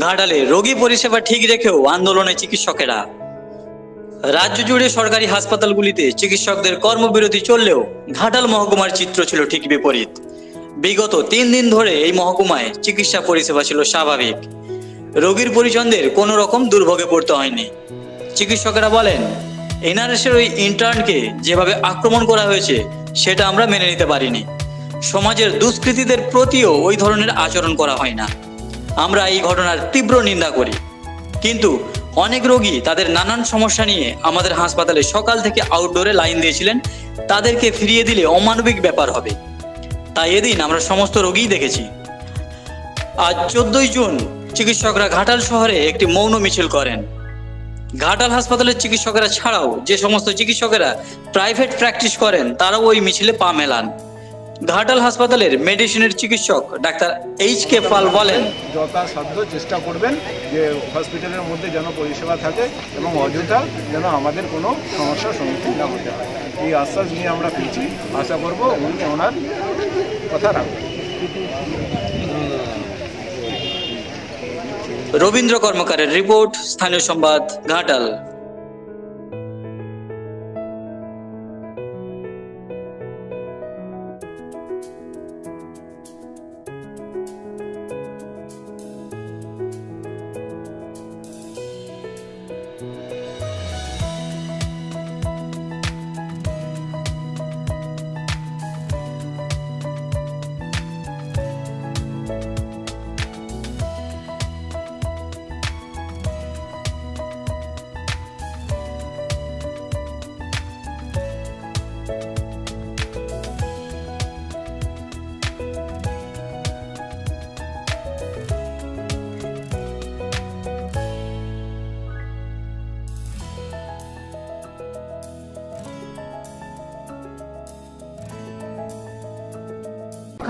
ঘাটালে রোগী পরিষেবা ঠিক রেখেও আন্দোলনে চিকিৎসকেরা। রাজ্য জুড়ে সরকারি হাসপাতালগুলিতে চিকিৎসকদের কর্মবিরতি চললেও ঘাটাল মহকুমার চিত্র ছিল ঠিক বিপরীত। বিগত তিন দিন ধরে এই মহকুমায় চিকিৎসা পরিষেবা ছিল স্বাভাবিক। রোগীর পরিজনদের কোনো রকম দুর্ভোগে পড়তে হয়নি। চিকিৎসকেরা বলেন, এনআরএসের ওই ইন্টার্নকে যেভাবে আক্রমণ করা হয়েছে, সেটা আমরা মেনে নিতে পারিনি। সমাজের দুষ্কৃতীদের প্রতিও ওই ধরনের আচরণ করা হয় না। আমরা এই ঘটনার তীব্র নিন্দা করি। কিন্তু অনেক রোগী তাদের নানান সমস্যা নিয়ে আমাদের হাসপাতালে সকাল থেকে আউটডোরে লাইন দিয়েছিলেন। তাদেরকে ফিরিয়ে দিলে অমানবিক ব্যাপার হবে। তাই এদিন আমরা সমস্ত রোগীই দেখেছি। আজ চোদ্দই জুন চিকিৎসকরা ঘাটাল শহরে একটি মৌন মিছিল করেন। ঘাটাল হাসপাতালের চিকিৎসকেরা ছাড়াও যে সমস্ত চিকিৎসকেরা প্রাইভেট প্র্যাকটিস করেন, তারাও ওই মিছিলে পা মেলান। ঘাটাল হাসপাতালের মেডিসিনের চিকিৎসক ডাক্তার এইচ কে পাল বলেন যথাসাধ্য চেষ্টা করবেন যে হসপিটালের মধ্যে যেন পরিষেবা থাকে এবং অযথা যেন আমাদের কোনো সমস্যার সম্মুখীন না হতে হয়। এই আশ্বাস নিয়ে আমরা পেয়েছি আশা করব উনি ওনার কথা রাখবেন। রবীন্দ্র কর্মকারের রিপোর্ট স্থানীয় সংবাদ ঘাটাল।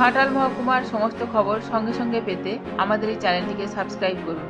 ঘাটাল মহকুমার সমস্ত খবর সঙ্গে সঙ্গে পেতে আমাদের এই চ্যানেলটিকে সাবস্ক্রাইব করুন।